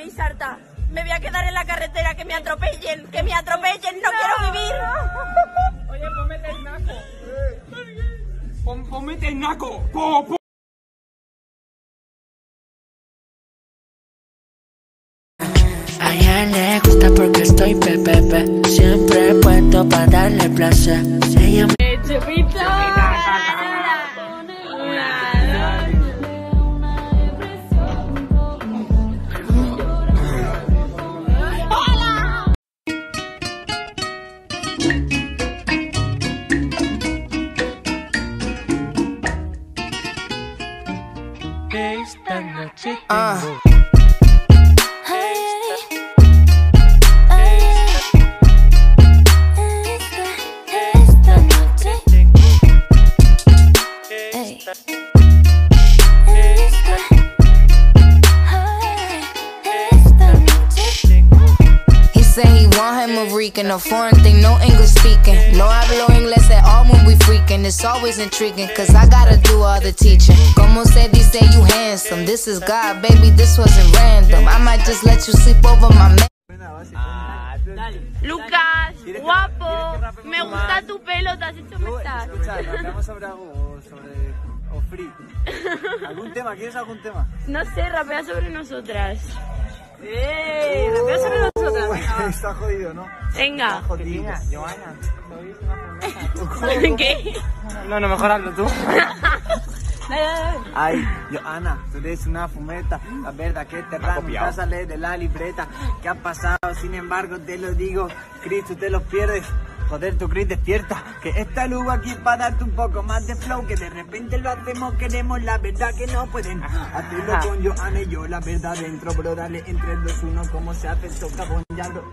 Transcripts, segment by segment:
tenéis harta. Me voy a quedar en la carretera, que me atropellen, que me atropellen, no, quiero vivir. Oye, pómete el naco. Pon, pómete el naco. Po, po. A ella le gusta porque estoy pepepe. Siempre puesto para darle placer. Ella me esta noche tengo Esta a Rican, a foreign thing, no English speaking. No hablo inglés at all when we freaking. It's always intriguing, cause I gotta do all the teaching. Como se dice, you handsome. This is God, baby, this wasn't random. I might just let you sleep over my man. Lucas, guapo, me gusta tu pelo, te has hecho mesas. Escucha, sobre algo, sobre o free. ¿Algún tema? ¿Quieres algún tema? No sé, rapea sobre nosotras. ¡Eh! Sobre nosotras. Está jodido, ¿no? Venga. Jodido. Joana. ¿Qué? No, no, mejor hazlo tú. Ay, Joana, tú eres una fumeta. La verdad que te raro, sale de la libreta. ¿Qué ha pasado? Sin embargo, te lo digo, Chris, tú te lo pierdes. Joder, tu Chris, despierta. Que esta luz aquí para darte un poco más de flow. Que de repente lo hacemos, queremos la verdad que no pueden. Hacerlo con Joana y yo, la verdad dentro, bro. Dale entre 2, 1, cómo se hace esto, cabrón, ya, bro.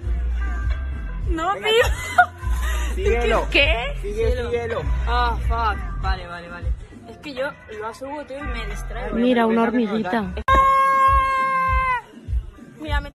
No, tío. Síguelo. ¿Qué? Sigue, síguelo. Ah, fuck. Vale, vale, vale. Es que yo lo asubo, tío, y me distraigo. Mira, una hormiguita.